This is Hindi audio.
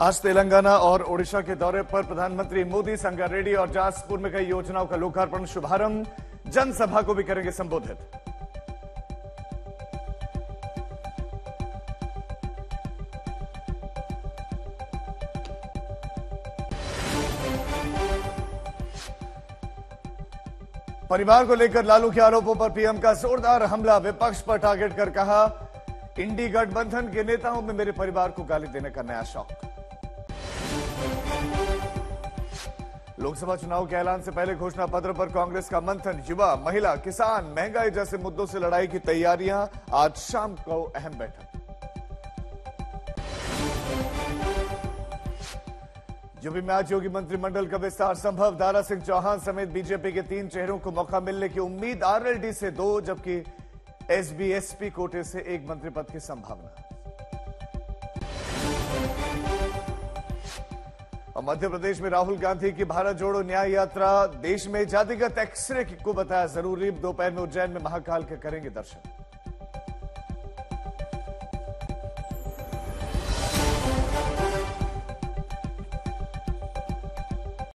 आज तेलंगाना और ओडिशा के दौरे पर प्रधानमंत्री मोदी संगारेड्डी और जासपुर में कई योजनाओं का लोकार्पण शुभारंभ जनसभा को भी करेंगे संबोधित। परिवार को लेकर लालू के आरोपों पर पीएम का जोरदार हमला, विपक्ष पर टारगेट कर कहा, इंडी गठबंधन के नेताओं में मेरे परिवार को गाली देने का नया शौक। लोकसभा चुनाव के ऐलान से पहले घोषणा पत्र पर कांग्रेस का मंथन, युवा, महिला, किसान, महँगाई जैसे मुद्दों से लड़ाई की तैयारियाँ, आज शाम को अहम बैठक। यूपी में आज योगी मंत्रिमंडल का विस्तार संभव, दारा सिंह चौहान समेत बीजेपी के तीन चेहरों को मौका मिलने की उम्मीद, आरएलडी से दो, जबकि एसबीएसपी कोटे से एक मंत्री पद की संभावना। और मध्य प्रदेश में राहुल गांधी की भारत जोड़ो न्याय यात्रा, देश में जातिगत एक्सरे को बताया ज़रूरी, दोपहर में उज्जैन में महाकाल के करेंगे दर्शन।